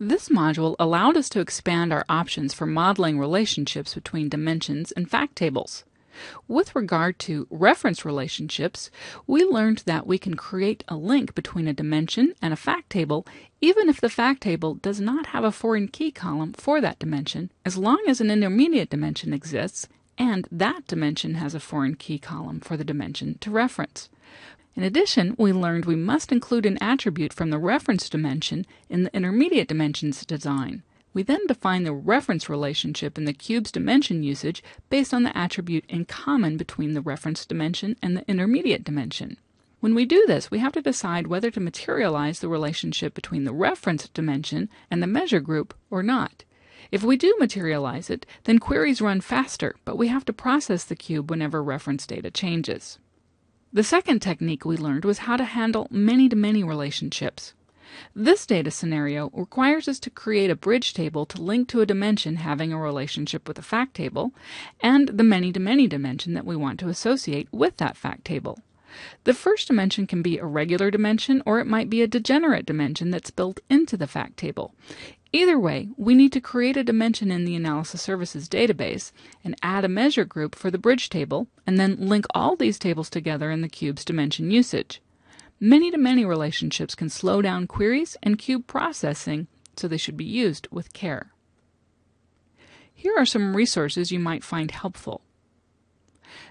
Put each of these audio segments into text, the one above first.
This module allowed us to expand our options for modeling relationships between dimensions and fact tables. With regard to reference relationships, we learned that we can create a link between a dimension and a fact table even if the fact table does not have a foreign key column for that dimension, as long as an intermediate dimension exists and that dimension has a foreign key column for the dimension to reference. In addition, we learned we must include an attribute from the reference dimension in the intermediate dimensions design. We then define the reference relationship in the cube's dimension usage based on the attribute in common between the reference dimension and the intermediate dimension. When we do this, we have to decide whether to materialize the relationship between the reference dimension and the measure group or not. If we do materialize it, then queries run faster, but we have to process the cube whenever reference data changes. The second technique we learned was how to handle many-to-many relationships. This data scenario requires us to create a bridge table to link to a dimension having a relationship with a fact table and the many-to-many dimension that we want to associate with that fact table. The first dimension can be a regular dimension or it might be a degenerate dimension that's built into the fact table. Either way, we need to create a dimension in the Analysis Services database and add a measure group for the bridge table, and then link all these tables together in the cube's dimension usage. Many-to-many relationships can slow down queries and cube processing, so they should be used with care. Here are some resources you might find helpful.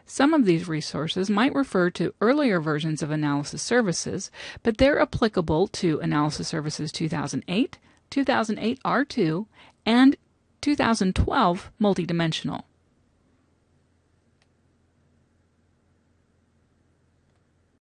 Some of these resources might refer to earlier versions of Analysis Services, but they're applicable to Analysis Services 2008, 2008 R2, and 2012 multidimensional.